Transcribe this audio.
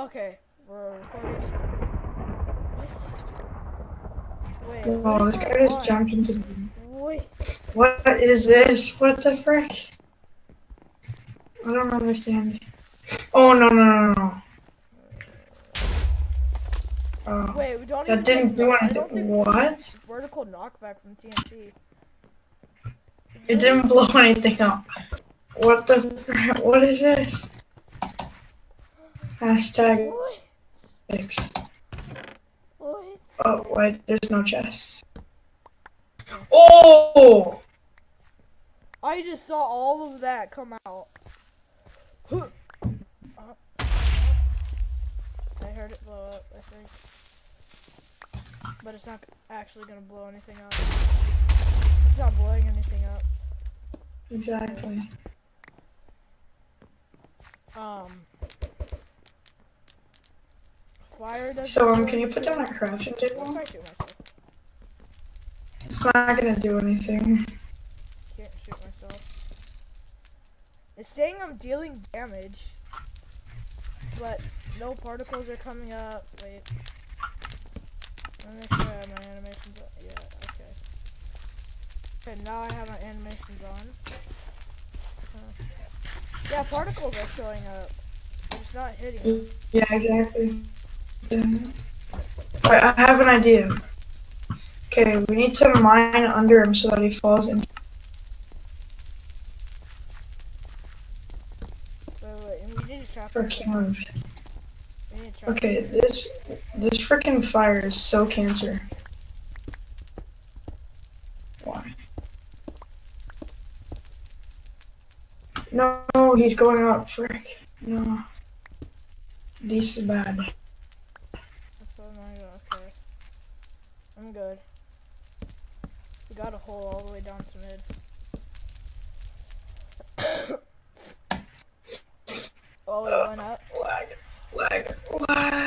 Okay, we're recording. What? Wait. Oh, this guy just on? jumped into the Wait. What is this? What the frick? I don't understand. Oh no no no no. Oh, Wait, we don't that didn't do anything. What? vertical knockback from TNT. It didn't blow anything up. What the? fr- What is this? Hashtag. What? Oh wait, there's no chest. Oh! I just saw all of that come out. I heard it blow up, I think. But it's not actually gonna blow anything up. It's not blowing anything up. Exactly. Um. Doesn't So um, can you put down a crafting table? It's not gonna do anything. Can't shoot myself. It's saying I'm dealing damage, but no particles are coming up. Wait. Let me make sure I have my animations on. Yeah, okay. Okay, now I have my animations on. Huh. Yeah, particles are showing up. It's not hitting. Yeah, exactly. But I have an idea. Okay, we need to mine under him so that he falls into. Wait, wait, and we need to trap Freaking him. rude. We need to trap Okay, this this freaking fire is so cancer. Why? No, no, he's going up. Frick. No. This is bad. That's what I'm gonna- okay. I'm good. We got a hole all the way down to mid. oh, it went up. Lag, lag, lag.